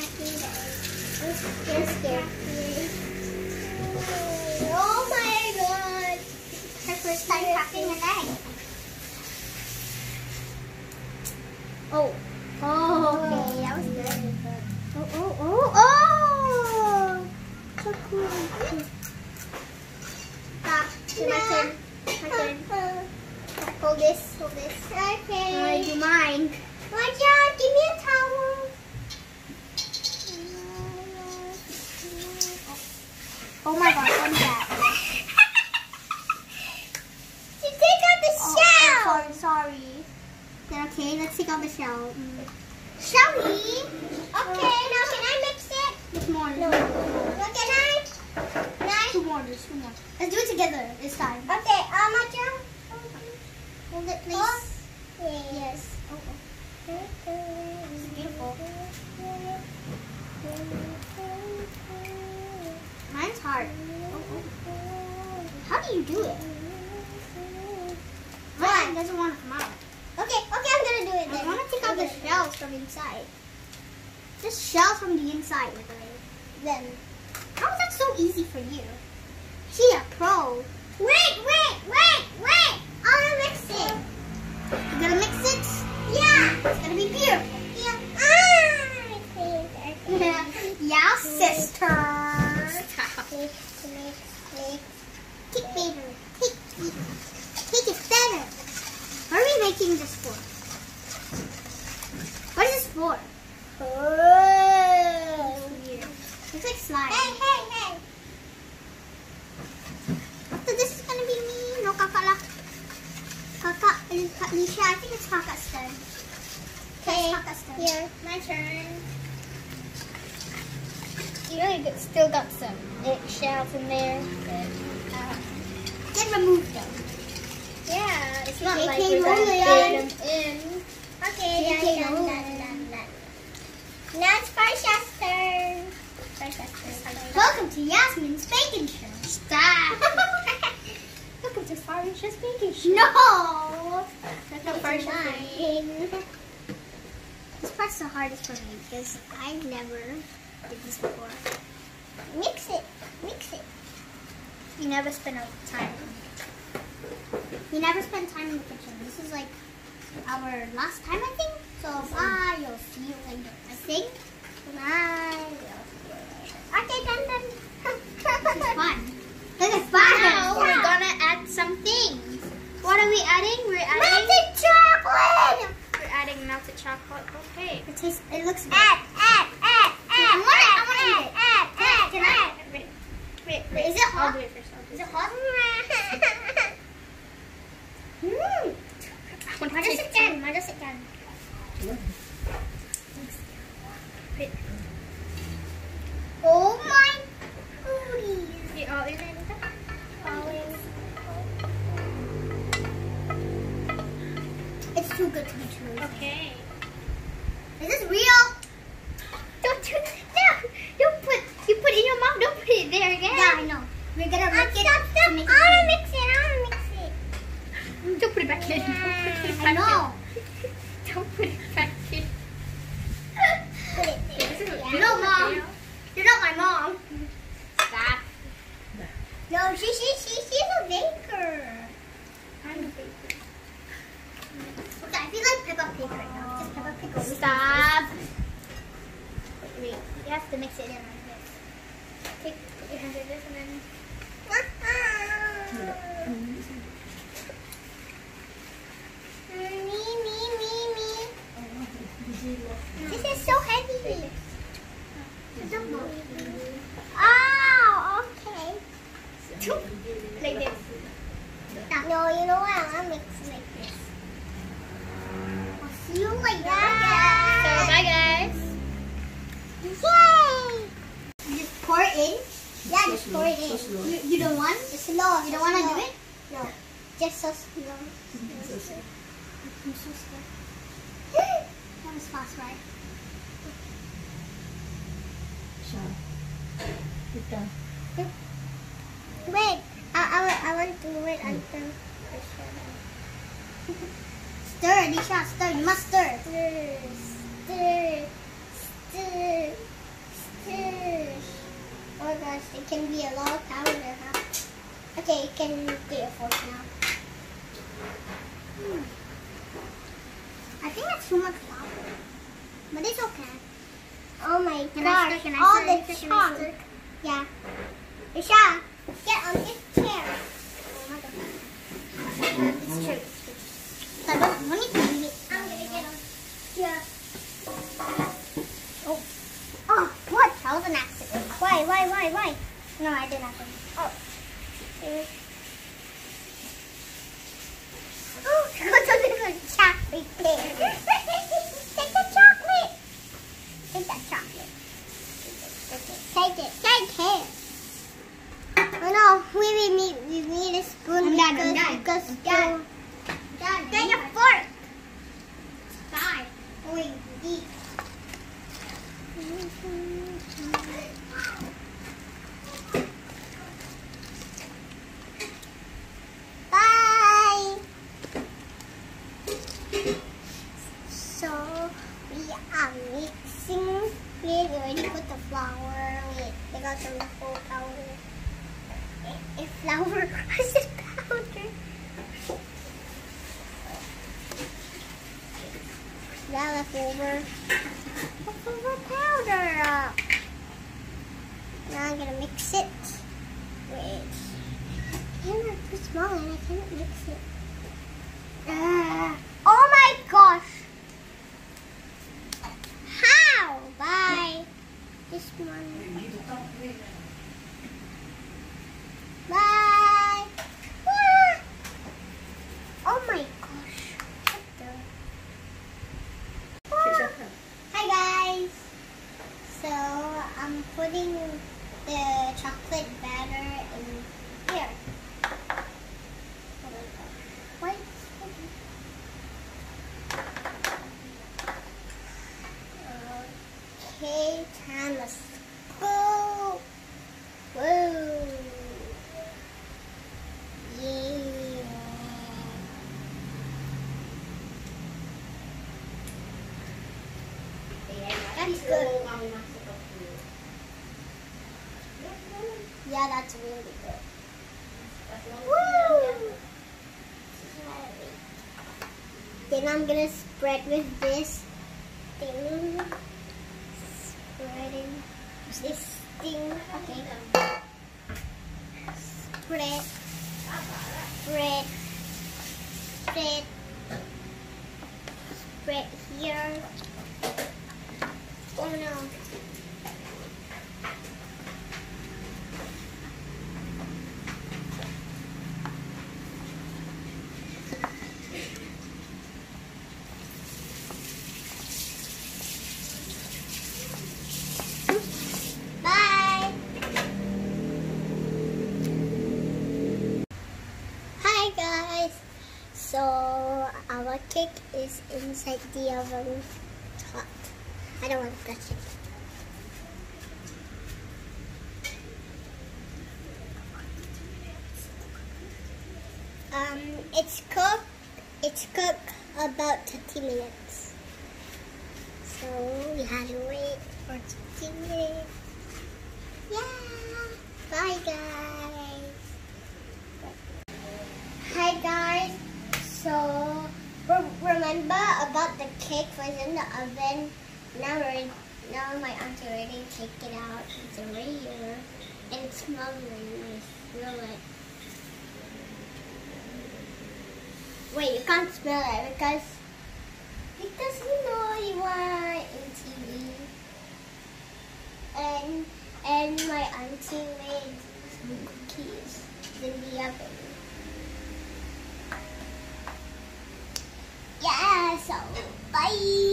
Oh my god! Her first time cracking an egg. Oh. Oh, okay, that was good. Oh, oh, oh, oh! So cool. Ah, it's my turn. My turn. Hold this, hold this. Okay. Alright, do mine. Watch out, give me a towel. Oh my god, what is that? you take out the Oh, shell! I'm sorry, sorry. Okay, let's take out the shell. Shall we? Okay, now can I mix it? There's more. No. Well, can I? I? Two more. There's two more. Let's do it together this time. Okay, um, Matcha. Hold it, please. Yes. Oh, This is beautiful. Mine's hard. How do you do it? Mine doesn't want to come out. Okay, okay, I'm gonna do it then. I then. wanna take out the shells from inside. Just shells from the inside. Then. How is that so easy for you? She a pro. Wait, wait, wait, wait! I wanna mix it. You gonna mix it? Yeah. It's gonna be beautiful. Yeah. Ah, yeah, sister. Mix, mix, mix. Take better. Take, take it better. What are we making this for? What is this for? Oh. Looks like slime. Hey, hey, hey. After this is gonna be me. No, Kaka la. Kaka, Alisha, I think it's Kaka's turn. Okay, Kaka's turn. here, my turn. You know you still got some eggshells in there. But, uh, Then remove them. yeah, it's not like we're gonna fit them in. Okay, done, done, done, done, done. Now it's Farsha's turn. Welcome to Yasmin's Bacon Show. Stop. Welcome to Farsha's baking show. No! That's not Farsha's. This part's the hardest for me because I've never did this before. Mix it. Mix it. You never spend time. You never spend time in the kitchen. This is like our last time, I think. So bye. You'll see you later. I think. Bye. You'll see you later. Okay, done, done. This is fun. This is fun. Now we're gonna add some things. What are we adding? We're adding Melted chocolate. we're adding melted chocolate. Okay. It tastes. It looks good. Add, add, add, I add. want it. I want to eat it. Add, add, Can I? add. Wait, wait, Wait, is it I'll hot? do it first. I'll do Is it it hot? Mmm. I want to Why does taste it can? Why does it can? Wait. Oh No, she, she, she, she's a baker. I'm a baker. Okay, I feel like Peppa Pig right now. Just Peppa Pig. always Stop. Wait, you have to mix it in like this. Take your hand in this and then. Me, me, me, me. This is so heavy. Oh, okay. Like this. No, you know what? I'll mix it like this. I'll see you later. So bye guys. Yay! You just pour it in? Yeah, just pour it in. You, you don't want? Just slow. You don't want to do it? No. So slow. I'm so scared. that was fast, right? Wait, I, I, want- I want to wait until Stir, Nisha, stir. You must stir. Stir, stir, stir, Stish. Oh gosh, it can be a lot of powder, huh? Okay, you can 等一下。Are mixing. We already put the flour. We take out some full powder. A flour. I said powder. That leftover. Leftover powder. Now I'm gonna mix it with. Hammer too small and I cannot mix it. Ah. oh my gosh! How? Bye. This one. Bye. Ah. Oh my gosh. What the? Ah. Hi guys. So I'm putting the chocolate batter in here. Oh my gosh. Why? Okay, time to go. Whoa. Yeah. That's good. Yeah, that's really good. Then I'm gonna spread with this thing. Spreading this thing. Okay. Spread. Spread. Spread. Spread here. Oh no. Bye. Hi guys. So our cake is inside the oven. I don't want to touch it. Um, it's cooked. It's cooked about 30 minutes. So we have to wait for 30 minutes. Yeah. Bye guys. Hi guys. So re- remember about the cake was in the oven. Now now my auntie already take it out. It's already here. And it smells really nice. Smell it. Wait, you can't smell it because because you know you are in TV. And and my auntie made some cookies in the oven. Yeah, so bye.